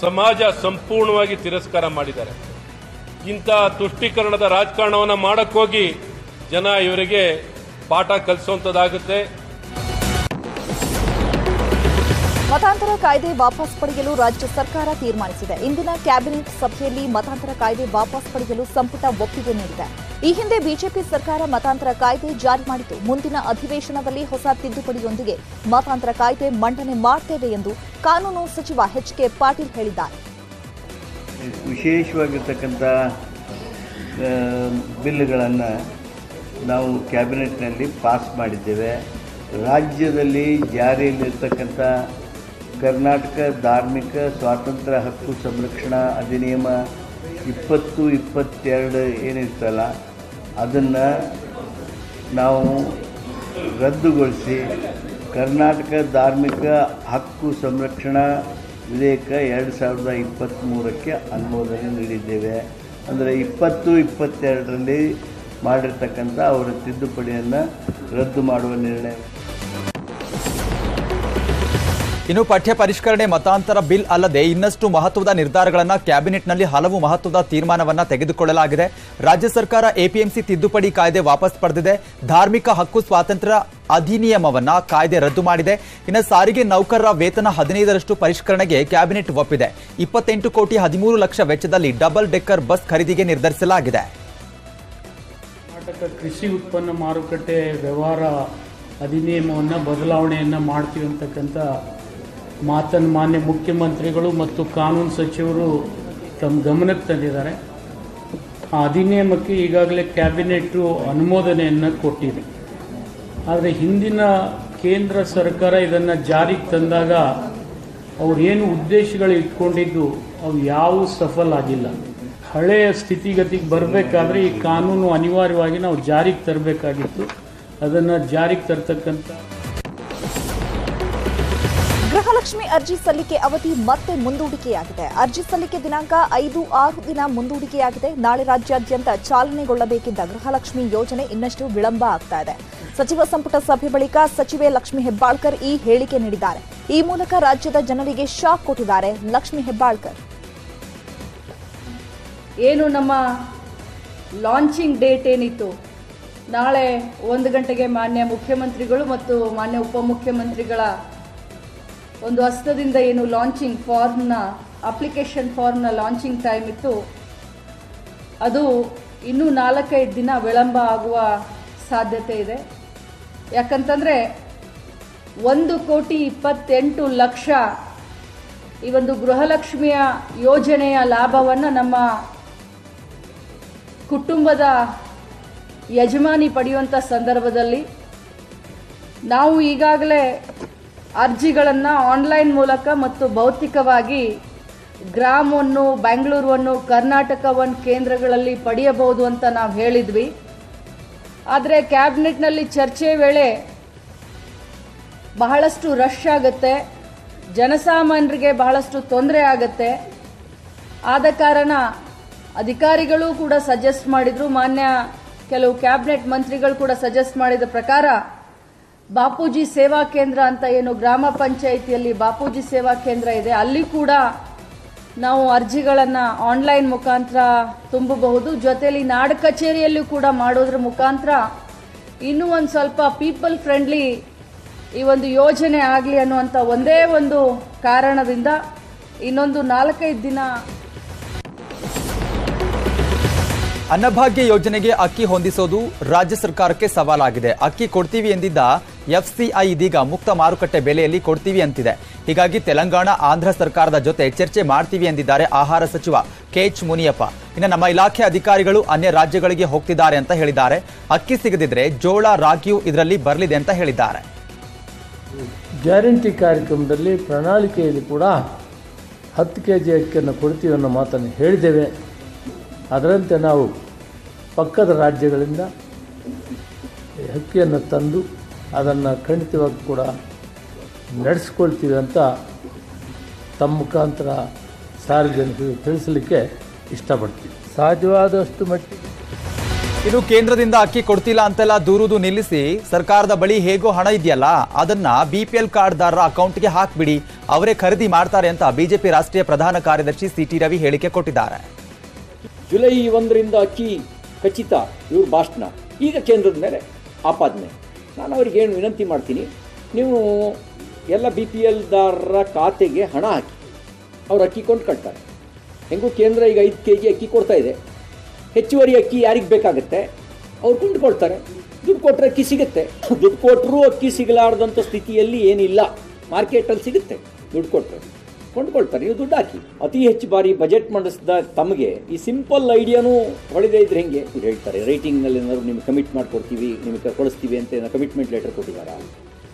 ಸಮಾಜ ಸಂಪೂರ್ಣವಾಗಿ ತಿರಸ್ಕಾರ ಮಾಡಿದ್ದಾರೆ. ಇಂಥ ತುಷ್ಟೀಕರಣದ ರಾಜಕಾರಣವನ್ನು ಮಾಡಕ್ಕೋಗಿ ಜನ ಇವರಿಗೆ ಪಾಠ ಕಲಿಸುವಂಥದ್ದಾಗುತ್ತೆ ಮತಾಂತರ ಕಾಯ್ದೆ ವಾಪಸ್ ಪಡೆಯಲು ರಾಜ್ಯ ಸರ್ಕಾರ ತೀರ್ಮಾನಿಸಿದೆ. ಇಂದಿನ ಕ್ಯಾಬಿನೆಟ್ ಸಭೆಯಲ್ಲಿ ಮತಾಂತರ ಕಾಯ್ದೆ ವಾಪಸ್ ಪಡೆಯಲು ಸಂಪುಟ ಒಪ್ಪಿಗೆ ನೀಡಿದೆ. ಈ ಹಿಂದೆ ಬಿಜೆಪಿ ಸರ್ಕಾರ ಮತಾಂತರ ಕಾಯ್ದೆ ಜಾರಿ ಮಾಡಿತು. ಮುಂದಿನ ಅಧಿವೇಶನದಲ್ಲಿ ಹೊಸ ತಿದ್ದುಪಡಿಯೊಂದಿಗೆ ಮತಾಂತರ ಕಾಯ್ದೆ ಮಂಡನೆ ಮಾಡ್ತೇವೆ ಎಂದು ಕಾನೂನು ಸಚಿವ ಎಚ್ ಕೆ ಪಾಟೀಲ್ ಹೇಳಿದ್ದಾರೆ. ವಿಶೇಷವಾಗಿರ್ತಕ್ಕಂಥ ಬಿಲ್ಗಳನ್ನು ನಾವು ಕ್ಯಾಬಿನೆಟ್ನಲ್ಲಿ ಪಾಸ್ ಮಾಡಿದ್ದೇವೆ. ರಾಜ್ಯದಲ್ಲಿ ಜಾರಿಯಲ್ಲಿರ್ತಕ್ಕಂಥ ಕರ್ನಾಟಕ ಧಾರ್ಮಿಕ ಸ್ವಾತಂತ್ರ್ಯ ಹಕ್ಕು ಸಂರಕ್ಷಣಾ ಅಧಿನಿಯಮ ಇಪ್ಪತ್ತು ಇಪ್ಪತ್ತೆರಡು ಏನಿರ್ತಲ್ಲ, ಅದನ್ನು ನಾವು ರದ್ದುಗೊಳಿಸಿ ಕರ್ನಾಟಕ ಧಾರ್ಮಿಕ ಹಕ್ಕು ಸಂರಕ್ಷಣಾ ವಿಧೇಯಕ ಎರಡು ಸಾವಿರದ ಇಪ್ಪತ್ತ್ಮೂರಕ್ಕೆ ಅನುಮೋದನೆ ನೀಡಿದ್ದೇವೆ. ಅಂದರೆ ಇಪ್ಪತ್ತು ಇಪ್ಪತ್ತೆರಡರಲ್ಲಿ ಮಾಡಿರ್ತಕ್ಕಂಥ ಅವರ ತಿದ್ದುಪಡಿಯನ್ನು ರದ್ದು ಮಾಡುವ ನಿರ್ಣಯ. ಇನ್ನು ಪಠ್ಯ ಪರಿಷ್ಕರಣೆ ಮತಾಂತರ ಬಿಲ್ ಅಲ್ಲದೆ ಇನ್ನಷ್ಟು ಮಹತ್ವದ ನಿರ್ಧಾರಗಳನ್ನು ಕ್ಯಾಬಿನೆಟ್ನಲ್ಲಿ ಹಲವು ಮಹತ್ವದ ತೀರ್ಮಾನವನ್ನು ತೆಗೆದುಕೊಳ್ಳಲಾಗಿದೆ. ರಾಜ್ಯ ಸರ್ಕಾರ ಎಪಿಎಂಸಿ ತಿದ್ದುಪಡಿ ಕಾಯ್ದೆ ವಾಪಸ್ ಪಡೆದಿದೆ. ಧಾರ್ಮಿಕ ಹಕ್ಕು ಸ್ವಾತಂತ್ರ್ಯ ಅಧಿನಿಯಮವನ್ನ ಕಾಯ್ದೆ ರದ್ದು ಮಾಡಿದೆ. ಇನ್ನು ಸಾರಿಗೆ ನೌಕರರ ವೇತನ ಹದಿನೈದರಷ್ಟು ಪರಿಷ್ಕರಣೆಗೆ ಕ್ಯಾಬಿನೆಟ್ ಒಪ್ಪಿದೆ. ಇಪ್ಪತ್ತೆಂಟು ಕೋಟಿ ಹದಿಮೂರು ಲಕ್ಷ ವೆಚ್ಚದಲ್ಲಿ ಡಬಲ್ ಡೆಕ್ಕರ್ ಬಸ್ ಖರೀದಿಗೆ ನಿರ್ಧರಿಸಲಾಗಿದೆ. ಕರ್ನಾಟಕ ಕೃಷಿ ಉತ್ಪನ್ನ ಮಾರುಕಟ್ಟೆ ವ್ಯವಹಾರ ಅಧಿನಿಯಮವನ್ನು ಬದಲಾವಣೆಯನ್ನು ಮಾಡ್ತೀವಿ ಅಂತಕ್ಕಂಥ ಮಾತನ್ನು ಮಾನ್ಯ ಮುಖ್ಯಮಂತ್ರಿಗಳು ಮತ್ತು ಕಾನೂನು ಸಚಿವರು ತಮ್ಮ ಗಮನಕ್ಕೆ ತಂದಿದ್ದಾರೆ. ಆ ಅಧಿನಿಯಮಕ್ಕೆ ಈಗಾಗಲೇ ಕ್ಯಾಬಿನೆಟ್ಟು ಅನುಮೋದನೆಯನ್ನು ಕೊಟ್ಟಿದೆ. ಆದರೆ ಹಿಂದಿನ ಕೇಂದ್ರ ಸರ್ಕಾರ ಇದನ್ನು ಜಾರಿಗೆ ತಂದಾಗ ಏನು ಉದ್ದೇಶಗಳು ಇಟ್ಕೊಂಡಿದ್ದು ಅವು ಯಾವ ಸಫಲ ಆಗಿಲ್ಲ. ಹಳೆಯ ಸ್ಥಿತಿಗತಿಗೆ ಬರಬೇಕಾದ್ರೆ ಈ ಕಾನೂನು ಅನಿವಾರ್ಯವಾಗಿ ನಾವು ಜಾರಿಗೆ ತರಬೇಕಾಗಿತ್ತು. ಅದನ್ನು ಜಾರಿಗೆ ತರ್ತಕ್ಕಂಥ ಗೃಹಲಕ್ಷ್ಮಿ ಅರ್ಜಿ ಸಲ್ಲಿಕೆ ಅವಧಿ ಮತ್ತೆ ಮುಂದೂಡಿಕೆಯಾಗಿದೆ. ಅರ್ಜಿ ಸಲ್ಲಿಕೆ ದಿನಾಂಕ ಐದು ಆರು ದಿನ ಮುಂದೂಡಿಕೆಯಾಗಿದೆ. ನಾಳೆ ರಾಜ್ಯಾದ್ಯಂತ ಚಾಲನೆಗೊಳ್ಳಬೇಕಿದ್ದ ಗೃಹಲಕ್ಷ್ಮಿ ಯೋಜನೆ ಇನ್ನಷ್ಟು ವಿಳಂಬ ಆಗ್ತಾ ಇದೆ. ಸಚಿವ ಸಂಪುಟ ಸಭೆ ಬಳಿಕ ಸಚಿವೆ ಲಕ್ಷ್ಮಿ ಹೆಬ್ಬಾಳ್ಕರ್ ಈ ಹೇಳಿಕೆ ನೀಡಿದ್ದಾರೆ. ಈ ಮೂಲಕ ರಾಜ್ಯದ ಜನರಿಗೆ ಶಾಕ್ ಕೊಟ್ಟಿದ್ದಾರೆ ಲಕ್ಷ್ಮಿ ಹೆಬ್ಬಾಳ್ಕರ್. ಏನು ನಮ್ಮ ಲಾಂಚಿಂಗ್ ಡೇಟ್ ಏನಿತ್ತು? ನಾಳೆ ಒಂದು ಗಂಟೆಗೆ ಮಾನ್ಯ ಮುಖ್ಯಮಂತ್ರಿಗಳು ಮತ್ತು ಮಾನ್ಯ ಉಪಮುಖ್ಯಮಂತ್ರಿಗಳ ಒಂದು ಹಸ್ತದಿಂದ ಏನು ಲಾಂಚಿಂಗ್ ಫಾರ್ಮ್ನ ಅಪ್ಲಿಕೇಶನ್ ಫಾರ್ಮ್ನ ಲಾಂಚಿಂಗ್ ಟೈಮ್ ಇತ್ತು. ಅದು ಇನ್ನೂ ನಾಲ್ಕೈದು ದಿನ ವಿಳಂಬ ಆಗುವ ಸಾಧ್ಯತೆ ಇದೆ. ಯಾಕಂತಂದರೆ ಒಂದು ಕೋಟಿ ಇಪ್ಪತ್ತೆಂಟು ಲಕ್ಷ ಈ ಒಂದು ಗೃಹಲಕ್ಷ್ಮಿಯ ಯೋಜನೆಯ ಲಾಭವನ್ನು ನಮ್ಮ ಕುಟುಂಬದ ಯಜಮಾನಿ ಪಡೆಯುವಂಥ ಸಂದರ್ಭದಲ್ಲಿ ನಾವು ಈಗಾಗಲೇ ಅರ್ಜಿಗಳನ್ನು ಆನ್ಲೈನ್ ಮೂಲಕ ಮತ್ತು ಭೌತಿಕವಾಗಿ ಗ್ರಾಮವನ್ನು, ಬೆಂಗಳೂರನ್ನು, ಕರ್ನಾಟಕವನ್ನು ಕೇಂದ್ರಗಳಲ್ಲಿ ಪಡೆಯಬಹುದು ಅಂತ ನಾವು ಹೇಳಿದ್ವಿ. ಆದರೆ ಕ್ಯಾಬಿನೆಟ್ನಲ್ಲಿ ಚರ್ಚೆ ವೇಳೆ ಬಹಳಷ್ಟು ರಶ್ ಆಗುತ್ತೆ. ಜನಸಾಮಾನ್ಯರಿಗೆ ಬಹಳಷ್ಟು ತೊಂದರೆ ಆಗುತ್ತೆ. ಆದ ಕಾರಣ ಅಧಿಕಾರಿಗಳು ಕೂಡ ಸಜೆಸ್ಟ್ ಮಾಡಿದ್ರು. ಮಾನ್ಯ ಕೆಲವು ಕ್ಯಾಬಿನೆಟ್ ಮಂತ್ರಿಗಳು ಕೂಡ ಸಜೆಸ್ಟ್ ಮಾಡಿದ ಪ್ರಕಾರ ಬಾಪೂಜಿ ಸೇವಾ ಕೇಂದ್ರ ಅಂತ ಏನು ಗ್ರಾಮ ಪಂಚಾಯಿತಿಯಲ್ಲಿ ಬಾಪೂಜಿ ಸೇವಾ ಕೇಂದ್ರ ಇದೆ, ಅಲ್ಲಿ ಕೂಡ ನಾವು ಅರ್ಜಿಗಳನ್ನು ಆನ್ಲೈನ್ ಮುಖಾಂತರ ತುಂಬಬಹುದು. ಜೊತೆಯಲ್ಲಿ ನಾಡ ಕಚೇರಿಯಲ್ಲೂ ಕೂಡ ಮಾಡೋದ್ರ ಮುಖಾಂತರ ಇನ್ನೂ ಒಂದು ಸ್ವಲ್ಪ ಪೀಪಲ್ ಫ್ರೆಂಡ್ಲಿ ಈ ಒಂದು ಯೋಜನೆ ಆಗಲಿ ಅನ್ನುವಂಥ ಒಂದೇ ಒಂದು ಕಾರಣದಿಂದ ಇನ್ನೊಂದು ನಾಲ್ಕೈದು ದಿನ ಅನ್ನಭಾಗ್ಯ ಯೋಜನೆಗೆ ಅಕ್ಕಿ ಹೊಂದಿಸೋದು ರಾಜ್ಯ ಸರ್ಕಾರಕ್ಕೆ ಸವಾಲಾಗಿದೆ. ಅಕ್ಕಿ ಕೊಡ್ತೀವಿ ಎಂದಿದ್ದ ಎಫ್ಸಿಐ ಇದೀಗ ಮುಕ್ತ ಮಾರುಕಟ್ಟೆ ಬೆಲೆಯಲ್ಲಿ ಕೊಡ್ತೀವಿ ಅಂತಿದೆ. ಹೀಗಾಗಿ ತೆಲಂಗಾಣ, ಆಂಧ್ರ ಸರ್ಕಾರದ ಜೊತೆ ಚರ್ಚೆ ಮಾಡ್ತೀವಿ ಎಂದಿದ್ದಾರೆ ಆಹಾರ ಸಚಿವ ಕೆಎಚ್ ಮುನಿಯಪ್ಪ. ಇನ್ನು ನಮ್ಮ ಇಲಾಖೆ ಅಧಿಕಾರಿಗಳು ಅನ್ಯ ರಾಜ್ಯಗಳಿಗೆ ಹೋಗ್ತಿದ್ದಾರೆ ಅಂತ ಹೇಳಿದ್ದಾರೆ. ಅಕ್ಕಿ ಸಿಗದಿದ್ರೆ ಜೋಳ, ರಾಗಿಯೂ ಇದರಲ್ಲಿ ಬರಲಿದೆ ಅಂತ ಹೇಳಿದ್ದಾರೆ. ಗ್ಯಾರಂಟಿ ಕಾರ್ಯಕ್ರಮದಲ್ಲಿ ಪ್ರಣಾಳಿಕೆಯಲ್ಲಿ ಕೂಡ ಹತ್ತು ಕೆ ಜಿ ಅಕ್ಕಿಯನ್ನು ಕೊಡ್ತೀವಿ ಅನ್ನೋ ಮಾತನ್ನು ಹೇಳಿದ್ದೇವೆ. ಅದರಂತೆ ನಾವು ಪಕ್ಕದ ರಾಜ್ಯಗಳಿಂದ ಅಕ್ಕಿಯನ್ನು ತಂದು ಅದನ್ನು ಖಂಡಿತವಾಗಿ ಕೂಡ ನಡೆಸ್ಕೊಳ್ತೀವಿ ಅಂತ ತಮ್ಮ ಮುಖಾಂತರ ಸಾರ್ವಜನಿಕರಿಗೆ ತಿಳಿಸಲಿಕ್ಕೆ ಇಷ್ಟಪಡ್ತೀವಿ. ಸಾಧ್ಯವಾದಷ್ಟು ಮಟ್ಟಿಗೆ. ಇನ್ನು ಕೇಂದ್ರದಿಂದ ಅಕ್ಕಿ ಕೊಡ್ತಿಲ್ಲ ಅಂತೆಲ್ಲ ದೂರುದು ನಿಲ್ಲಿಸಿ ಸರ್ಕಾರದ ಬಳಿ ಹೇಗೋ ಹಣ ಇದೆಯಲ್ಲ ಅದನ್ನ ಬಿಪಿಎಲ್ ಕಾರ್ಡ್ದಾರರ ಅಕೌಂಟ್ಗೆ ಹಾಕ್ಬಿಡಿ. ಅವರೇ ಖರೀದಿ ಮಾಡ್ತಾರೆ ಅಂತ ಬಿಜೆಪಿ ರಾಷ್ಟ್ರೀಯ ಪ್ರಧಾನ ಕಾರ್ಯದರ್ಶಿ ಸಿ ಟಿ ರವಿ ಹೇಳಿಕೆ ಕೊಟ್ಟಿದ್ದಾರೆ. ಜುಲೈ ಒಂದರಿಂದ ಅಕ್ಕಿ ಖಚಿತ ಇವ್ರ ಭಾಷಣ. ಈಗ ಕೇಂದ್ರದ ಮೇಲೆ ಆಪಾದನೆ. ನಾನು ಅವ್ರಿಗೆ ಏನು ವಿನಂತಿ ಮಾಡ್ತೀನಿ, ನೀವು ಎಲ್ಲ ಬಿ ಪಿ ಎಲ್ದಾರರ ಖಾತೆಗೆ ಹಣ ಹಾಕಿ, ಅವ್ರು ಅಕ್ಕಿ ಕೊಂಡ್ಕೊಳ್ತಾರೆ ಹೆಂಗೂ ಕೇಂದ್ರ ಈಗ ಐದು ಕೆ ಜಿ ಅಕ್ಕಿ ಕೊಡ್ತಾ ಇದೆ. ಹೆಚ್ಚುವರಿ ಅಕ್ಕಿ ಯಾರಿಗೆ ಬೇಕಾಗುತ್ತೆ? ಅವ್ರು ಕೊಂಡುಕೊಳ್ತಾರೆ. ದುಡ್ಡು ಕೊಟ್ಟರೆ ಅಕ್ಕಿ ಸಿಗುತ್ತೆ. ದುಡ್ಡು ಕೊಟ್ಟರೂ ಅಕ್ಕಿ ಸಿಗಲಾರ್ದಂಥ ಸ್ಥಿತಿಯಲ್ಲಿ ಏನಿಲ್ಲ. ಮಾರ್ಕೆಟಲ್ಲಿ ಸಿಗುತ್ತೆ. ದುಡ್ಡು ಕೊಟ್ಟರೆ ಕೊಂಡ್ಕೊಳ್ತಾರೆ. ನೀವು ದುಡ್ಡು ಹಾಕಿ. ಅತಿ ಹೆಚ್ಚು ಬಾರಿ ಬಜೆಟ್ ಮಂಡಿಸಿದ ತಮಗೆ ಈ ಸಿಂಪಲ್ ಐಡಿಯಾನೂ ಹೊಳಿದೇ ಇದ್ರೆ ಹೆಂಗೆ? ಇವ್ರು ಹೇಳ್ತಾರೆ ರೈಟಿಂಗ್ನಲ್ಲಿ ಏನಾದ್ರು ನಿಮ್ಗೆ ಕಮಿಟ್ ಮಾಡ್ಕೊಡ್ತೀವಿ, ನಿಮಗೆ ಕಳಿಸ್ತೀವಿ ಅಂತ ಏನೋ ಕಮಿಟ್ಮೆಂಟ್ ಲೆಟರ್ ಕೊಟ್ಟಿದ್ದಾರಾ?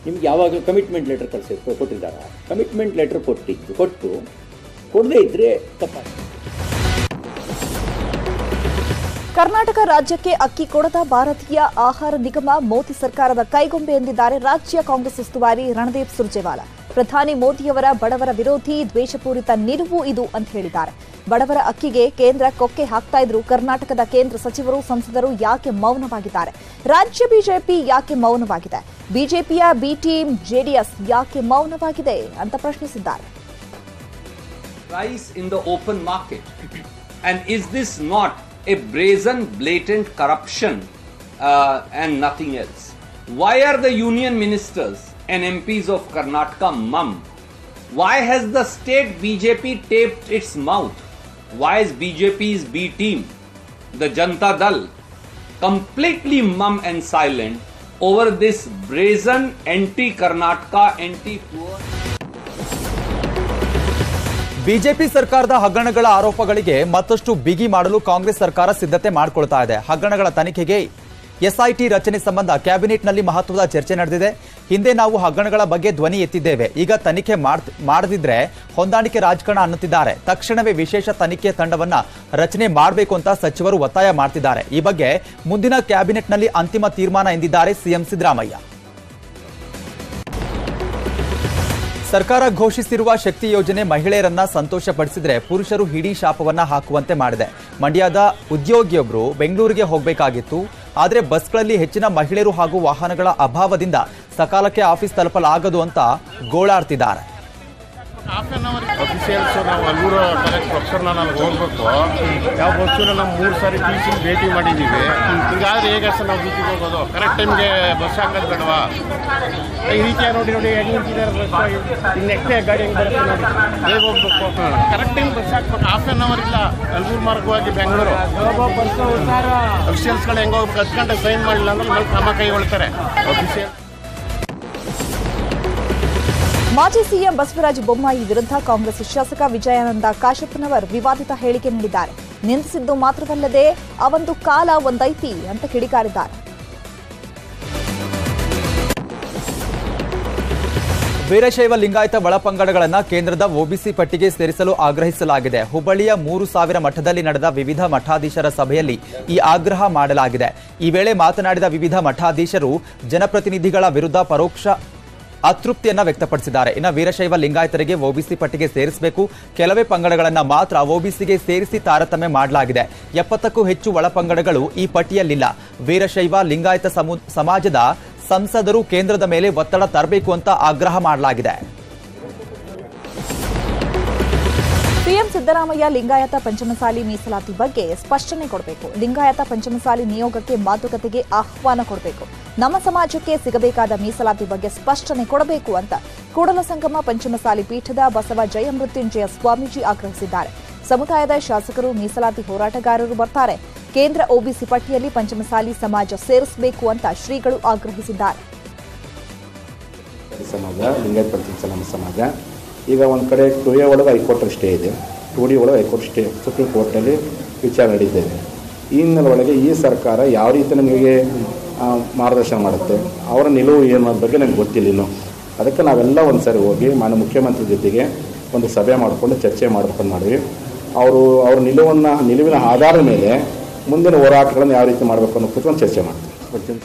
ನಿಮ್ಗೆ ಯಾವಾಗಲೂ ಕಮಿಟ್ಮೆಂಟ್ ಲೆಟರ್ ಕಳಿಸಿ ಕೊಟ್ಟಿದ್ದಾರಾ? ಕಮಿಟ್ಮೆಂಟ್ ಲೆಟರ್ ಕೊಟ್ಟಿದ್ದು ಕೊಟ್ಟು ಕೊಡದೇ ಇದ್ರೆ ತಪ್ಪಾಗ್ತದೆ ಕರ್ನಾಟಕ ರಾಜ್ಯಕ್ಕೆ ಅಕ್ಕಿ ಕೊಡದ ಭಾರತೀಯ ಆಹಾರ ನಿಗಮ ಮೋದಿ ಸರ್ಕಾರದ ಕೈಗೊಂಬೆ ಎಂದಿದ್ದಾರೆ ರಾಜ್ಯ ಕಾಂಗ್ರೆಸ್ ಉಸ್ತುವಾರಿ ರಣದೀಪ್ ಸುರ್ಜೇವಾಲಾ. ಪ್ರಧಾನಿ ಮೋದಿಯವರ ಬಡವರ ವಿರೋಧಿ ದ್ವೇಷಪೂರಿತ ನಿಲುವು ಇದು ಅಂತ ಹೇಳಿದ್ದಾರೆ ಬಡವರ ಅಕ್ಕಿಗೆ ಕೇಂದ್ರ ಕೊಕ್ಕೆ ಹಾಕ್ತಾ ಇದ್ರು ಕರ್ನಾಟಕದ ಕೇಂದ್ರ ಸಚಿವರು ಸಂಸದರು ಯಾಕೆ ಮೌನವಾಗಿದ್ದಾರೆ ರಾಜ್ಯ ಬಿಜೆಪಿ ಯಾಕೆ ಮೌನವಾಗಿದೆ ಬಿಜೆಪಿಯ ಬಿ ಟೀಮ್ ಜೆಡಿಎಸ್ ಯಾಕೆ ಮೌನವಾಗಿದೆ ಅಂತ ಪ್ರಶ್ನಿಸಿದ್ದಾರೆ price in the open market. And is this not a brazen, blatant corruption uh, and nothing else? Why are the union ministers and MPs of Karnataka mum? Why has the state BJP taped its mouth? Why is BJP's B team, the Janta Dal, completely mum and silent over this brazen anti Karnataka, anti poor? BJP ಸರ್ಕಾರದ ಹಗರಣಗಳ ಆರೋಪಗಳಿಗೆ ಮತ್ತಷ್ಟು ಬಿಗಿ ಮಾಡಲು ಕಾಂಗ್ರೆಸ್ ಸರ್ಕಾರ ಸಿದ್ಧತೆ ಮಾಡಿಕೊಳ್ತಾ ಇದೆ ಹಗರಣಗಳ ತನಿಖೆಗೆ ಎಸ್ಐಟಿ ರಚನೆ ಸಂಬಂಧ ಕ್ಯಾಬಿನೆಟ್ನಲ್ಲಿ ಮಹತ್ವದ ಚರ್ಚೆ ನಡೆದಿದೆ ಹಿಂದೆ ನಾವು ಹಗರಣಗಳ ಬಗ್ಗೆ ಧ್ವನಿ ಎತ್ತಿದ್ದೇವೆ. ಈಗ ತನಿಖೆ ಮಾಡ್- ಮಾಡದಿದ್ರೆ ಹೊಂದಾಣಿಕೆ ರಾಜಕಾರಣ ಅನ್ನುತ್ತಿದ್ದಾರೆ. ತಕ್ಷಣವೇ ವಿಶೇಷ ತನಿಖೆ ತಂಡವನ್ನ ರಚನೆ ಮಾಡಬೇಕು ಅಂತ ಸಚಿವರು ಒತ್ತಾಯ ಮಾಡ್ತಿದ್ದಾರೆ. ಈ ಬಗ್ಗೆ ಮುಂದಿನ ಕ್ಯಾಬಿನೆಟ್ನಲ್ಲಿ ಅಂತಿಮ ತೀರ್ಮಾನ ಎಂದಿದ್ದಾರೆ ಸಿಎಂ ಸಿದ್ದರಾಮಯ್ಯ. ಸರ್ಕಾರ ಘೋಷಿಸಿರುವ ಶಕ್ತಿ ಯೋಜನೆ ಮಹಿಳೆಯರನ್ನ ಸಂತೋಷಪಡಿಸಿದ್ರೆ ಪುರುಷರು ಹಿಡಿ ಶಾಪವನ್ನ ಹಾಕುವಂತೆ ಮಾಡಿದೆ. ಮಂಡ್ಯದ ಉದ್ಯೋಗಿಯೊಬ್ಬರು ಬೆಂಗಳೂರಿಗೆ ಹೋಗಬೇಕಾಗಿತ್ತು. ಆದರೆ ಬಸ್ಗಳಲ್ಲಿ ಹೆಚ್ಚಿನ ಮಹಿಳೆಯರು ಹಾಗೂ ವಾಹನಗಳ ಅಭಾವದಿಂದ ಸಕಾಲಕ್ಕೆ ಆಫೀಸ್ ತಲುಪಲಾಗದು ಅಂತ ಗೋಳಾಡ್ತಿದ್ದಾರೆ. ಅಫಿಷಿಯಲ್ಸ್ ನಾವು ಅಲ್ಲೂರು ಕಾಲೇಜ್ ಪ್ರೊಫೆಸರ್ನ ನಾನು ಹೋಗ್ಬೇಕು ಯಾವ ಬಸ್ಸು ನಾವು ಮೂರು ಸಾರಿ ಟಿ ಸಿ ಭೇಟಿ ಮಾಡಿದ್ದೀವಿ ಹಿಂಗಾದ್ರೆ ಹೇಗೆ ಸರ್ ನಾವು ಬೀಚಿಗೆ ಹೋಗೋದು? ಕರೆಕ್ಟ್ ಟೈಮ್ಗೆ ಬಸ್ ಹಾಕೋದು ಬೇಡವಾ? ಈ ರೀತಿಯ ನೋಡಿ ನೋಡಿ ಹೆಂಗೆ ನಿಂತಿದ್ದಾರೆ ಬಸ್ ಇನ್ನು ನೆಕ್ಸ್ಟ್ ಗಾಡಿ ಹೆಂಗೆ ಬರುತ್ತೆ ನೋಡಿ. ಹೇಗೆ ಹೋಗ್ಬೇಕು. ಕರೆಕ್ಟ್ ಟೈಮ್ ಬಸ್ ಹಾಕ್ಬೇಕು. ಹಾಫ್ ಆನ್ ಅವರ್ ಇಲ್ಲ. ಅಲ್ಲೂರು ಮಾರ್ಗವಾಗಿ ಬೆಂಗಳೂರು. ಅಫಿಷಿಯಲ್ಸ್ಗಳು ಹೆಂಗೆ ಹೋಗ್ಬೇಕು? ಹತ್ತು ಗಂಟೆ ಸೈನ್ ಮಾಡಿಲ್ಲ ಅಂದ್ರೆ ನಾವು ಕ್ರಮ ಕೈಗೊಳ್ತಾರೆ ಅಫಿಷಿಯಲ್ ಮಾಜಿ ಸಿಎಂ ಬಸವರಾಜ ಬೊಮ್ಮಾಯಿ ವಿರುದ್ಧ ಕಾಂಗ್ರೆಸ್ ಶಾಸಕ ವಿಜಯಾನಂದ ಕಾಶಪ್ಪನವರ್ ವಿವಾದಿತ ಹೇಳಿಕೆ ನೀಡಿದ್ದಾರೆ. ನಿಂದಿಸಿದ್ದು ಮಾತ್ರವಲ್ಲದೆ ಅವಂದು ಕಾಲ ಒಂದೈತಿ ಅಂತ ಕಿಡಿಕಾರಿದ್ದಾರೆ. ವೀರಶೈವ ಲಿಂಗಾಯತ ಒಳಪಂಗಡಗಳನ್ನು ಕೇಂದ್ರದ ಒಬಿಸಿ ಪಟ್ಟಿಗೆ ಸೇರಿಸಲು ಆಗ್ರಹಿಸಲಾಗಿದೆ. ಹುಬ್ಬಳ್ಳಿಯ ಮೂರು ಸಾವಿರ ಮಠದಲ್ಲಿ ನಡೆದ ವಿವಿಧ ಮಠಾಧೀಶರ ಸಭೆಯಲ್ಲಿ ಈ ಆಗ್ರಹ ಮಾಡಲಾಗಿದೆ. ಈ ವೇಳೆ ಮಾತನಾಡಿದ ವಿವಿಧ ಮಠಾಧೀಶರು, ಜನಪ್ರತಿನಿಧಿಗಳ ವಿರುದ್ಧ ಪರೋಕ್ಷ ಅತೃಪ್ತಿಯನ್ನ ವ್ಯಕ್ತಪಡಿಸಿದ್ದಾರೆ. ಇನ್ನು ವೀರಶೈವ ಲಿಂಗಾಯತರಿಗೆ ಒಬಿಸಿ ಪಟ್ಟಿಗೆ ಸೇರಿಸಬೇಕು. ಕೆಲವೇ ಪಂಗಡಗಳನ್ನು ಮಾತ್ರ ಒಬಿಸಿಗೆ ಸೇರಿಸಿ ತಾರತಮ್ಯ ಮಾಡಲಾಗಿದೆ. ಎಪ್ಪತ್ತಕ್ಕೂ ಹೆಚ್ಚು ಒಳಪಂಗಡಗಳು ಈ ಪಟ್ಟಿಯಲ್ಲಿಲ್ಲ. ವೀರಶೈವ ಲಿಂಗಾಯತ ಸಮು- ಸಮಾಜದ ಸಂಸದರು ಕೇಂದ್ರದ ಮೇಲೆ ಒತ್ತಡ ತರಬೇಕು ಅಂತ ಆಗ್ರಹ ಮಾಡಲಾಗಿದೆ. ಸಿದ್ದರಾಮಯ್ಯ ಲಿಂಗಾಯತ ಪಂಚಮಸಾಲಿ ಮೀಸಲಾತಿ ಬಗ್ಗೆ ಸ್ಪಷ್ಟನೆ ಕೊಡಬೇಕು. ಲಿಂಗಾಯತ ಪಂಚಮಸಾಲಿ ನಿಯೋಗಕ್ಕೆ ಮಾತುಕತೆಗೆ ಆಹ್ವಾನ ಕೊಡಬೇಕು. ನಮ್ಮ ಸಮಾಜಕ್ಕೆ ಸಿಗಬೇಕಾದ ಮೀಸಲಾತಿ ಬಗ್ಗೆ ಸ್ಪಷ್ಟನೆ ಕೊಡಬೇಕು ಅಂತ ಕೂಡಲ ಸಂಗಮ ಪಂಚಮಸಾಲಿ ಪೀಠದ ಬಸವ ಜಯಮೃತ್ಯುಂಜಯ ಸ್ವಾಮೀಜಿ ಆಗ್ರಹಿಸಿದ್ದಾರೆ. ಸಮುದಾಯದ ಶಾಸಕರು, ಮೀಸಲಾತಿ ಹೋರಾಟಗಾರರು ಬರ್ತಾರೆ. ಕೇಂದ್ರ ಒಬಿಸಿ ಪಟ್ಟಿಯಲ್ಲಿ ಪಂಚಮಸಾಲಿ ಸಮಾಜ ಸೇರಿಸಬೇಕು ಅಂತ ಶ್ರೀಗಳು ಆಗ್ರಹಿಸಿದ್ದಾರೆ. ಸಮಾಜ, ಲಿಂಗಾಯತ ಸಮಾಜ. ಈಗ ಒಂದು ಕಡೆ ಒಳಗೆ ಹೈಕೋರ್ಟ್ ಸ್ಟೇ ಇದೆ. ಟು ಡಿ ಒಳಗೆ ಹೈಕೋರ್ಟ್ ಸ್ಟೇ ಸುಪ್ರೀಂ ಕೋರ್ಟಲ್ಲಿ ವಿಚಾರ ನಡೀತಿದೆ ಈ ಹಿನ್ನೆಲೆ ಒಳಗೆ ಈ ಸರ್ಕಾರ ಯಾವ ರೀತಿ ನಮಗೆ ಮಾರ್ಗದರ್ಶನ ಮಾಡುತ್ತೆ, ಅವರ ನಿಲುವು ಏನು ಅನ್ನೋದ್ರ ಬಗ್ಗೆ ನನಗೆ ಗೊತ್ತಿಲ್ಲ ಇನ್ನು. ಅದಕ್ಕೆ ನಾವೆಲ್ಲ ಒಂದು ಸಾರಿ ಹೋಗಿ ಮಾನ್ಯ ಮುಖ್ಯಮಂತ್ರಿ ಜೊತೆಗೆ ಒಂದು ಸಭೆ ಮಾಡಿಕೊಂಡು ಚರ್ಚೆ ಮಾಡ್ಕೊಂಡು ಮಾಡಿದ್ವಿ. ಅವರು, ಅವ್ರ ನಿಲುವನ್ನು, ನಿಲುವಿನ ಆಧಾರದ ಮೇಲೆ ಮುಂದಿನ ಹೋರಾಟಗಳನ್ನು ಯಾವ ರೀತಿ ಮಾಡಬೇಕು ಅನ್ನೋ ಕುತ್ಕೊಂಡು ಚರ್ಚೆ ಮಾಡ್ತೀವಿ.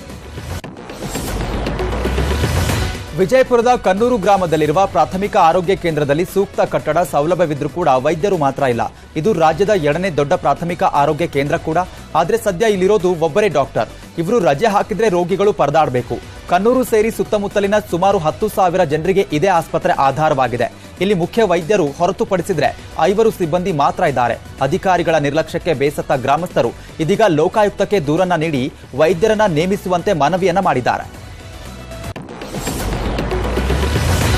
ವಿಜಯಪುರದ ಕನ್ನೂರು ಗ್ರಾಮದಲ್ಲಿರುವ ಪ್ರಾಥಮಿಕ ಆರೋಗ್ಯ ಕೇಂದ್ರದಲ್ಲಿ ಸೂಕ್ತ ಕಟ್ಟಡ ಸೌಲಭ್ಯವಿದ್ರೂ ಕೂಡ ವೈದ್ಯರು ಮಾತ್ರ ಇಲ್ಲ. ಇದು ರಾಜ್ಯದ ಎರಡನೇ ದೊಡ್ಡ ಪ್ರಾಥಮಿಕ ಆರೋಗ್ಯ ಕೇಂದ್ರ ಕೂಡ. ಆದರೆ ಸದ್ಯ ಇಲ್ಲಿರೋದು ಒಬ್ಬರೇ ಡಾಕ್ಟರ್. ಇವರು ರಜೆ ಹಾಕಿದ್ರೆ ರೋಗಿಗಳು ಪರದಾಡಬೇಕು. ಕನ್ನೂರು ಸೇರಿ ಸುತ್ತಮುತ್ತಲಿನ ಸುಮಾರು ಹತ್ತು ಸಾವಿರ ಜನರಿಗೆ ಇದೇ ಆಸ್ಪತ್ರೆ ಆಧಾರವಾಗಿದೆ. ಇಲ್ಲಿ ಮುಖ್ಯ ವೈದ್ಯರು ಹೊರತುಪಡಿಸಿದ್ರೆ ಐವರು ಸಿಬ್ಬಂದಿ ಮಾತ್ರ ಇದ್ದಾರೆ. ಅಧಿಕಾರಿಗಳ ನಿರ್ಲಕ್ಷ್ಯಕ್ಕೆ ಬೇಸತ್ತ ಗ್ರಾಮಸ್ಥರು ಇದೀಗ ಲೋಕಾಯುಕ್ತಕ್ಕೆ ದೂರನ್ನ ನೀಡಿ ವೈದ್ಯರನ್ನ ನೇಮಿಸುವಂತೆ ಮನವಿಯನ್ನ ಮಾಡಿದ್ದಾರೆ.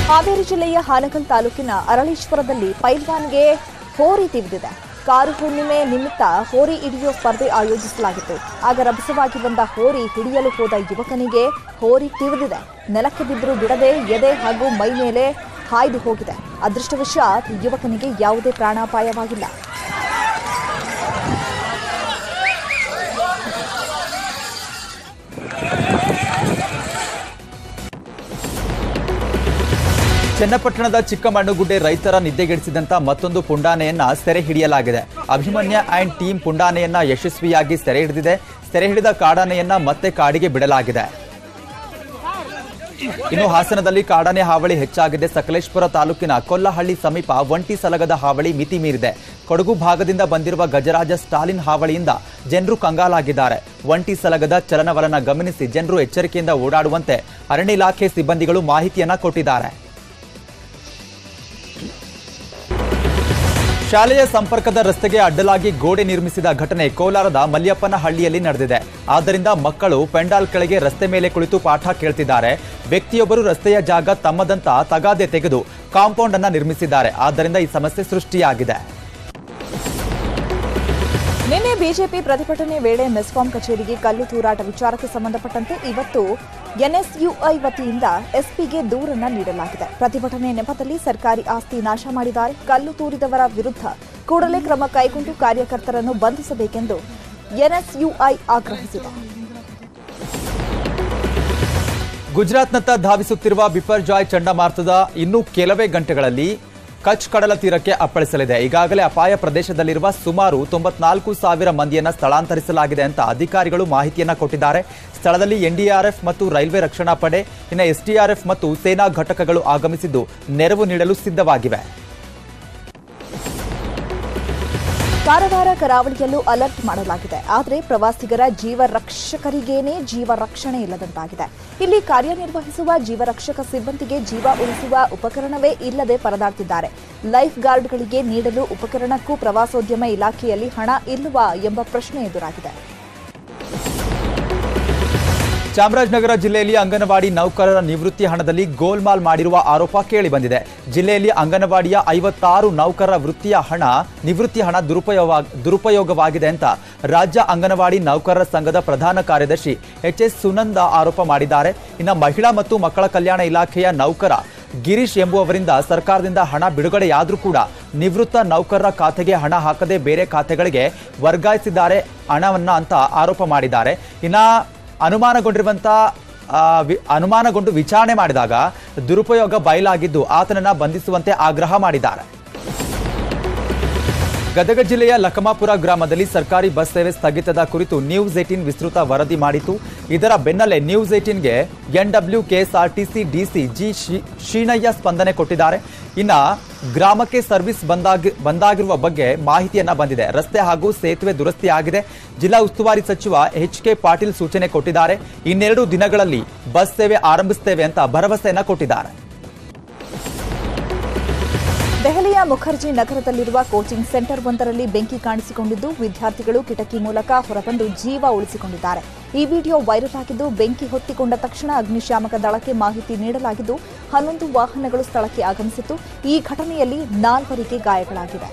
ಹಾವೇರಿ ಜಿಲ್ಲೆಯ ಹಾನಗಲ್ ತಾಲೂಕಿನ ಅರಳೀಶ್ವರದಲ್ಲಿ ಪೈಲ್ವಾನ್ಗೆ ಹೋರಿ ತಿವಿದಿದೆ. ಕಾರು ಹುಣ್ಣಿಮೆ ನಿಮಿತ್ತ ಹೋರಿ ಹಿಡಿಯುವ ಸ್ಪರ್ಧೆ ಆಯೋಜಿಸಲಾಗಿತ್ತು. ಆಗ ರಭಸವಾಗಿ ಬಂದ ಹೋರಿ ಹಿಡಿಯಲು ಹೋದ ಯುವಕನಿಗೆ ಹೋರಿ ತಿವಿದಿದೆ. ನೆಲಕ್ಕೆ ಬಿದ್ದರೂ ಬಿಡದೆ ಎದೆ ಹಾಗೂ ಮೈ ಮೇಲೆ ಹಾಯ್ದು ಹೋಗಿದೆ. ಅದೃಷ್ಟವಶಾತ್ ಯುವಕನಿಗೆ ಯಾವುದೇ ಪ್ರಾಣಾಪಾಯವಾಗಿಲ್ಲ. ಚನ್ನಪಟ್ಟಣದ ಚಿಕ್ಕಮಣ್ಣುಗುಡ್ಡೆ ರೈತರ ನಿದ್ದೆಗೆಡಿಸಿದಂತ ಮತ್ತೊಂದು ಪುಂಡಾನೆಯನ್ನ ಸೆರೆ ಹಿಡಿಯಲಾಗಿದೆ. ಅಭಿಮನ್ಯ ಆ್ಯಂಡ್ ಟೀಮ್ ಪುಂಡಾನೆಯನ್ನ ಯಶಸ್ವಿಯಾಗಿ ಸೆರೆ ಹಿಡಿದಿದೆ. ಸೆರೆ ಹಿಡಿದ ಕಾಡಾನೆಯನ್ನ ಮತ್ತೆ ಕಾಡಿಗೆ ಬಿಡಲಾಗಿದೆ. ಇನ್ನು ಹಾಸನದಲ್ಲಿ ಕಾಡಾನೆ ಹಾವಳಿ ಹೆಚ್ಚಾಗಿದೆ. ಸಕಲೇಶ್ಪುರ ತಾಲೂಕಿನ ಕೊಲ್ಲಹಳ್ಳಿ ಸಮೀಪ ಒಂಟಿ ಸಲಗದ ಹಾವಳಿ ಮಿತಿ ಮೀರಿದೆ. ಕೊಡಗು ಭಾಗದಿಂದ ಬಂದಿರುವ ಗಜರಾಜ ಸ್ಟಾಲಿನ್ ಹಾವಳಿಯಿಂದ ಜನರು ಕಂಗಾಲಾಗಿದ್ದಾರೆ. ಒಂಟಿ ಸಲಗದ ಚಲನವಲನ ಗಮನಿಸಿ ಜನರು ಎಚ್ಚರಿಕೆಯಿಂದ ಓಡಾಡುವಂತೆ ಅರಣ್ಯ ಇಲಾಖೆ ಸಿಬ್ಬಂದಿಗಳು ಮಾಹಿತಿಯನ್ನ ಕೊಟ್ಟಿದ್ದಾರೆ. ಶಾಲೆಯ ಸಂಪರ್ಕದ ರಸ್ತೆಗೆ ಅಡ್ಡಲಾಗಿ ಗೋಡೆ ನಿರ್ಮಿಸಿದ ಘಟನೆ ಕೋಲಾರದ ಮಲ್ಯಪ್ಪನ ಹಳ್ಳಿಯಲ್ಲಿ ನಡೆದಿದೆ. ಆದ್ದರಿಂದ ಮಕ್ಕಳು ಪೆಂಡಾಲ್ ಕೆಳಗೆ ರಸ್ತೆ ಮೇಲೆ ಕುಳಿತು ಪಾಠ ಕೇಳ್ತಿದ್ದಾರೆ. ವ್ಯಕ್ತಿಯೊಬ್ಬರು ರಸ್ತೆಯ ಜಾಗ ತಮ್ಮದಂತ ತಗಾದೆ ತೆಗೆದು ಕಾಂಪೌಂಡ್ ಅನ್ನ ನಿರ್ಮಿಸಿದ್ದಾರೆ. ಆದ್ದರಿಂದ ಈ ಸಮಸ್ಯೆ ಸೃಷ್ಟಿಯಾಗಿದೆ. ನಿನ್ನೆ ಬಿಜೆಪಿ ಪ್ರತಿಭಟನೆ ವೇಳೆ ಮೆಸ್ಕಾಂ ಕಚೇರಿಗೆ ಕಲ್ಲು ತೂರಾಟ ವಿಚಾರಕ್ಕೆ ಸಂಬಂಧಪಟ್ಟಂತೆ ಇವತ್ತು ಎನ್ಎಸ್ಯುಐ ವತಿಯಿಂದ ಎಸ್ಪಿಗೆ ದೂರನ್ನ ನೀಡಲಾಗಿದೆ. ಪ್ರತಿಭಟನೆ ನೆಪದಲ್ಲಿ ಸರ್ಕಾರಿ ಆಸ್ತಿ ನಾಶ ಮಾಡಿದ್ದಾರೆ. ಕಲ್ಲು ತೂರಿದವರ ವಿರುದ್ಧ ಕೂಡಲೇ ಕ್ರಮ ಕೈಗೊಂಡು ಕಾರ್ಯಕರ್ತರನ್ನು ಬಂಧಿಸಬೇಕೆಂದು ಎನ್ಎಸ್ಯುಐ ಆಗ್ರಹಿಸಿದೆ. ಗುಜರಾತ್ನತ್ತ ಧಾವಿಸುತ್ತಿರುವ ಬಿಪರ್ಜಾಯ್ ಚಂಡಮಾರುತದ ಇನ್ನೂ ಕೆಲವೇ ಗಂಟೆಗಳಲ್ಲಿ ಕಚ್ ಕಡಲ ತೀರಕ್ಕೆ ಅಪ್ಪಳಿಸಲಿದೆ. ಈಗಾಗಲೇ ಅಪಾಯ ಪ್ರದೇಶದಲ್ಲಿರುವ ಸುಮಾರು ತೊಂಬತ್ನಾಲ್ಕು ಸಾವಿರ ಮಂದಿಯನ್ನು ಸ್ಥಳಾಂತರಿಸಲಾಗಿದೆ ಅಂತ ಅಧಿಕಾರಿಗಳು ಮಾಹಿತಿಯನ್ನು ಕೊಟ್ಟಿದ್ದಾರೆ. ಸ್ಥಳದಲ್ಲಿ ಎನ್ಡಿಆರ್ಎಫ್ ಮತ್ತು ರೈಲ್ವೆ ರಕ್ಷಣಾ ಪಡೆ, ಇನ್ನು ಎಸ್ಡಿಆರ್ಎಫ್ ಮತ್ತು ಸೇನಾ ಘಟಕಗಳು ಆಗಮಿಸಿದ್ದು ನೆರವು ನೀಡಲು ಸಿದ್ಧವಾಗಿವೆ. ಕಾರವಾರ ಕರಾವಳಿಯಲ್ಲೂ ಅಲರ್ಟ್ ಮಾಡಲಾಗಿದೆ. ಆದರೆ ಪ್ರವಾಸಿಗರ ಜೀವ ರಕ್ಷಕರಿಗೇನೇ ಜೀವ ರಕ್ಷಣೆ ಇಲ್ಲದಂತಾಗಿದೆ. ಇಲ್ಲಿ ಕಾರ್ಯನಿರ್ವಹಿಸುವ ಜೀವರಕ್ಷಕ ಸಿಬ್ಬಂದಿಗೆ ಜೀವ ಉಳಿಸುವ ಉಪಕರಣವೇ ಇಲ್ಲದೆ ಪರದಾಡ್ತಿದ್ದಾರೆ. ಲೈಫ್ ಗಾರ್ಡ್ಗಳಿಗೆ ನೀಡಲು ಉಪಕರಣಕ್ಕೂ ಪ್ರವಾಸೋದ್ಯಮ ಇಲಾಖೆಯಲ್ಲಿ ಹಣ ಇಲ್ಲವಾ ಎಂಬ ಪ್ರಶ್ನೆ ಎದುರಾಗಿದೆ. ಚಾಮರಾಜನಗರ ಜಿಲ್ಲೆಯಲ್ಲಿ ಅಂಗನವಾಡಿ ನೌಕರರ ನಿವೃತ್ತಿ ಹಣದಲ್ಲಿ ಗೋಲ್ಮಾಲ್ ಮಾಡಿರುವ ಆರೋಪ ಕೇಳಿಬಂದಿದೆ. ಜಿಲ್ಲೆಯಲ್ಲಿ ಅಂಗನವಾಡಿಯ ಐವತ್ತಾರು ನೌಕರರ ವೃತ್ತಿಯ ಹಣ, ನಿವೃತ್ತಿ ಹಣ ದುರುಪಯೋಗ, ದುರುಪಯೋಗವಾಗಿದೆ ಅಂತ ರಾಜ್ಯ ಅಂಗನವಾಡಿ ನೌಕರರ ಸಂಘದ ಪ್ರಧಾನ ಕಾರ್ಯದರ್ಶಿ ಎಚ್ ಎಸ್ ಸುನಂದ ಆರೋಪ ಮಾಡಿದ್ದಾರೆ. ಇನ್ನು ಮಹಿಳಾ ಮತ್ತು ಮಕ್ಕಳ ಕಲ್ಯಾಣ ಇಲಾಖೆಯ ನೌಕರ ಗಿರೀಶ್ ಎಂಬುವವರಿಂದ ಸರ್ಕಾರದಿಂದ ಹಣ ಬಿಡುಗಡೆಯಾದರೂ ಕೂಡ ನಿವೃತ್ತ ನೌಕರರ ಖಾತೆಗೆ ಹಣ ಹಾಕದೆ ಬೇರೆ ಖಾತೆಗಳಿಗೆ ವರ್ಗಾಯಿಸಿದ್ದಾರೆ ಹಣವನ್ನು ಅಂತ ಆರೋಪ ಮಾಡಿದ್ದಾರೆ. ಇನ್ನ ಅನುಮಾನಗೊಂಡಿರುವಂತ ವಿ- ಅನುಮಾನಗೊಂಡು ವಿಚಾರಣೆ ಮಾಡಿದಾಗ ದುರುಪಯೋಗ ಬಯಲಾಗಿದ್ದು ಆತನನ್ನ ಬಂಧಿಸುವಂತೆ ಆಗ್ರಹ ಮಾಡಿದ್ದಾರೆ. ಗದಗ ಜಿಲ್ಲೆಯ ಲಕಮಾಪುರ ಗ್ರಾಮದಲ್ಲಿ ಸರ್ಕಾರಿ ಬಸ್ ಸೇವೆ ಸ್ಥಗಿತದ ಕುರಿತು ನ್ಯೂಸ್ ಏಟೀನ್ ವಿಸ್ತೃತ ವರದಿ ಮಾಡಿತು ಇದರ ಬೆನ್ನಲ್ಲೇ ನ್ಯೂಸ್ ಏಟೀನ್ಗೆ ಎನ್ಡಬ್ಲ್ಯೂ ಕೆಎಸ್ಆರ್ಟಿಸಿ ಡಿಸಿ ಜಿ ಶಿ- ಶೀನಯ್ಯ ಸ್ಪಂದನೆ ಕೊಟ್ಟಿದ್ದಾರೆ. ಇನ್ನು ಗ್ರಾಮಕ್ಕೆ ಸರ್ವಿಸ್ ಬಂದಾಗಿ ಬಂದಾಗಿರುವ ಬಗ್ಗೆ ಮಾಹಿತಿಯನ್ನ ಬಂದಿದೆ. ರಸ್ತೆ ಹಾಗೂ ಸೇತುವೆ ದುರಸ್ತಿ ಆಗಿದೆ. ಜಿಲ್ಲಾ ಉಸ್ತುವಾರಿ ಸಚಿವ ಎಚ್ ಕೆ ಪಾಟೀಲ್ ಸೂಚನೆ ಕೊಟ್ಟಿದ್ದಾರೆ. ಇನ್ನೆರಡು ದಿನಗಳಲ್ಲಿ ಬಸ್ ಸೇವೆ ಆರಂಭಿಸುತ್ತೇವೆ ಅಂತ ಭರವಸೆಯನ್ನ ಕೊಟ್ಟಿದ್ದಾರೆ. ದೆಹಲಿಯ ಮುಖರ್ಜಿ ನಗರದಲ್ಲಿರುವ ಕೋಚಿಂಗ್ ಸೆಂಟರ್ ಒಂದರಲ್ಲಿ ಬೆಂಕಿ ಕಾಣಿಸಿಕೊಂಡಿದ್ದು, ವಿದ್ಯಾರ್ಥಿಗಳು ಕಿಟಕಿ ಮೂಲಕ ಹೊರಬಂದು ಜೀವ ಉಳಿಸಿಕೊಂಡಿದ್ದಾರೆ. ಈ ವಿಡಿಯೋ ವೈರಲ್ ಆಗಿದ್ದು, ಬೆಂಕಿ ಹೊತ್ತಿಕೊಂಡ ತಕ್ಷಣ ಅಗ್ನಿಶಾಮಕ ದಳಕ್ಕೆ ಮಾಹಿತಿ ನೀಡಲಾಗಿದ್ದು, ಹನ್ನೊಂದು ವಾಹನಗಳು ಸ್ಥಳಕ್ಕೆ ಆಗಮಿಸಿತ್ತು. ಈ ಘಟನೆಯಲ್ಲಿ ನಾಲ್ವರಿಗೆ ಗಾಯಗಳಾಗಿವೆ.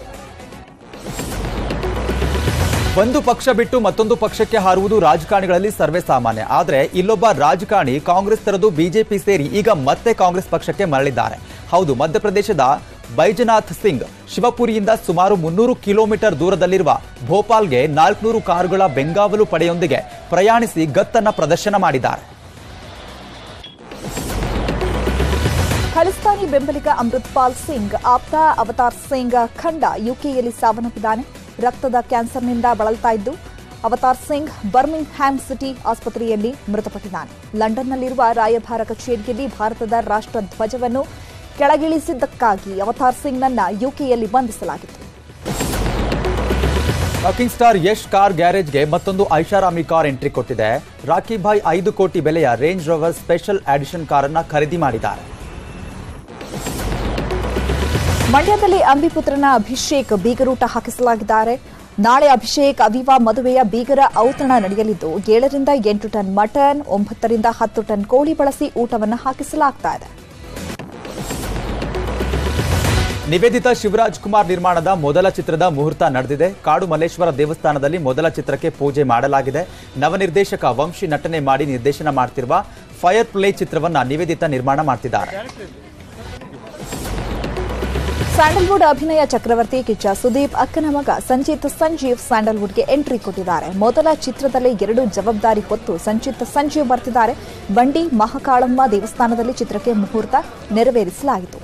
ಒಂದು ಪಕ್ಷ ಬಿಟ್ಟು ಮತ್ತೊಂದು ಪಕ್ಷಕ್ಕೆ ಹಾರುವುದು ರಾಜಕಾರಣಿಗಳಲ್ಲಿ ಸರ್ವೇ ಸಾಮಾನ್ಯ. ಆದರೆ, ಇಲ್ಲೊಬ್ಬ ರಾಜಕಾರಣಿ ಕಾಂಗ್ರೆಸ್ ತರದು ಬಿಜೆಪಿ ಸೇರಿ ಈಗ ಮತ್ತೆ ಕಾಂಗ್ರೆಸ್ ಪಕ್ಷಕ್ಕೆ ಮರಳಿದ್ದಾರೆ. ಹೌದು, ಮಧ್ಯಪ್ರದೇಶದ ಬೈಜನಾಥ್ ಸಿಂಗ್ ಶಿವಪುರಿಯಿಂದ ಸುಮಾರು ಮುನ್ನೂರು ಕಿಲೋಮೀಟರ್ ದೂರದಲ್ಲಿರುವ ಭೋಪಾಲ್ಗೆ ನಾಲ್ಕುನೂರು ಕಾರುಗಳ ಬೆಂಗಾವಲು ಪಡೆಯೊಂದಿಗೆ ಪ್ರಯಾಣಿಸಿ ಗತ್ತನ್ನ ಪ್ರದರ್ಶನ ಮಾಡಿದ್ದಾರೆ. ಖಲಿಸ್ತಾನಿ ಬೆಂಬಲಿಗ ಅಮೃತ್ಪಾಲ್ ಸಿಂಗ್ ಆಪ್ತ ಅವತಾರ್ ಸಿಂಗ್ ಖಂಡ ಯುಕೆಯಲ್ಲಿ ಸಾವನ್ನಪ್ಪಿದ್ದಾನೆ. ರಕ್ತದ ಕ್ಯಾನ್ಸರ್ನಿಂದ ಬಳಲ್ತಾ ಇದ್ದು, Avtar Singh Birmingham city ಆಸ್ಪತ್ರೆಯಲ್ಲಿ ಮೃತಪಟ್ಟಿದ್ದಾನೆ. ಲಂಡನ್ನಲ್ಲಿರುವ ರಾಯಭಾರ ಕಚೇರಿಯಲ್ಲಿ ಭಾರತದ ರಾಷ್ಟ್ರ ಧ್ವಜವನ್ನು ಕೆಳಗಿಳಿಸಿದ್ದಕ್ಕಾಗಿ ಅವತಾರ್ ಸಿಂಗ್ನನ್ನ ಯುಕೆಯಲ್ಲಿ ಬಂಧಿಸಲಾಗಿತ್ತು. ರಾಕಿಂಗ್ ಸ್ಟಾರ್ ಯಶ್ ಕಾರ್ ಗ್ಯಾರೇಜ್ಗೆ ಮತ್ತೊಂದು ಐಷಾರಾಮಿ ಕಾರ್ ಎಂಟ್ರಿ ಕೊಟ್ಟಿದೆ. ರಾಕಿ ಭಾಯ್ ಐದು ಕೋಟಿ ಬೆಲೆಯ ರೇಂಜ್ ರೋವರ್ ಸ್ಪೆಷಲ್ ಆಡಿಷನ್ ಕಾರನ್ನ ಖರೀದಿ ಮಾಡಿದ್ದಾರೆ. ಮಂಡ್ಯದಲ್ಲಿ ಅಂಬಿಪುತ್ರನ ಅಭಿಷೇಕ್ ಬೀಗರೂಟ ಹಾಕಿಸಲಾಗಿದ್ದಾರೆ. ನಾಳೆ ಅಭಿಷೇಕ್ ಅವಿವಾ ಮದುವೆಯ ಬೀಗರ ಔತಣ ನಡೆಯಲಿದ್ದು ಏಳರಿಂದ ಎಂಟು ಟನ್ ಮಟನ್ ಒಂಬತ್ತರಿಂದ ಹತ್ತು ಟನ್ ಕೋಳಿ ಬಳಸಿ ಊಟವನ್ನು ಹಾಕಿಸಲಾಗ್ತಾ ಇದೆ. ನಿವೇದಿತಾ ಶಿವರಾಜ್ ಕುಮಾರ್ ನಿರ್ಮಾಣದ ಮೊದಲ ಚಿತ್ರದ ಮುಹೂರ್ತ ನಡೆದಿದೆ. ಕಾಡು ಮಲ್ಲೇಶ್ವರ ದೇವಸ್ಥಾನದಲ್ಲಿ ಮೊದಲ ಚಿತ್ರಕ್ಕೆ ಪೂಜೆ ಮಾಡಲಾಗಿದೆ. ನವನಿರ್ದೇಶಕ ವಂಶಿ ನಟನೆ ಮಾಡಿ ನಿರ್ದೇಶನ ಮಾಡ್ತಿರುವ ಫೈರ್ ಪ್ಲೇ ಚಿತ್ರವನ್ನು ನಿವೇದಿತ ನಿರ್ಮಾಣ ಮಾಡ್ತಿದ್ದಾರೆ. ಸ್ಯಾಂಡಲ್ವುಡ್ ಅಭಿನಯ ಚಕ್ರವರ್ತಿ ಕಿಚ್ಚ ಸುದೀಪ್, ಅಕ್ಕನ ಮಗ ಸಂಚಿತ್ ಸಂಜೀವ್ ಸ್ಯಾಂಡಲ್ವುಡ್ಗೆ ಎಂಟ್ರಿ ಕೊಟ್ಟಿದ್ದಾರೆ. ಮೊದಲ ಚಿತ್ರದಲ್ಲಿ ಎರಡು ಜವಾಬ್ದಾರಿ ಹೊತ್ತು ಸಂಚಿತ್ ಸಂಜೀವ್ ಬರ್ತಿದ್ದಾರೆ. ಬಂಡಿ ಮಹಾಕಾಳಮ್ಮ ದೇವಸ್ಥಾನದಲ್ಲಿ ಚಿತ್ರಕ್ಕೆ ಮುಹೂರ್ತ ನೆರವೇರಿಸಲಾಯಿತು.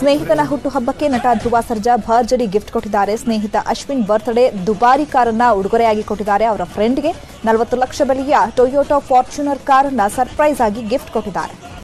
ಸ್ನೇಹಿತನ ಹುಟ್ಟುಹಬ್ಬಕ್ಕೆ ನಟ ಧ್ರುವ ಸರ್ಜಾ ಭರ್ಜರಿ ಗಿಫ್ಟ್ ಕೊಟ್ಟಿದ್ದಾರೆ. ಸ್ನೇಹಿತ ಅಶ್ವಿನ್ ಬರ್ತ್ಡೇ ದುಬಾರಿ ಕಾರನ್ನ ಉಡುಗೊರೆಯಾಗಿ ಕೊಟ್ಟಿದ್ದಾರೆ. ಅವರ ಫ್ರೆಂಡ್ಗೆ ನಲವತ್ತು ಲಕ್ಷ ಬೆಲೆಯ ಟೊಯೋಟೋ ಫಾರ್ಚುನರ್ ಕಾರನ್ನ ಸರ್ಪ್ರೈಸ್ ಆಗಿ ಗಿಫ್ಟ್ ಕೊಟ್ಟಿದ್ದಾರೆ.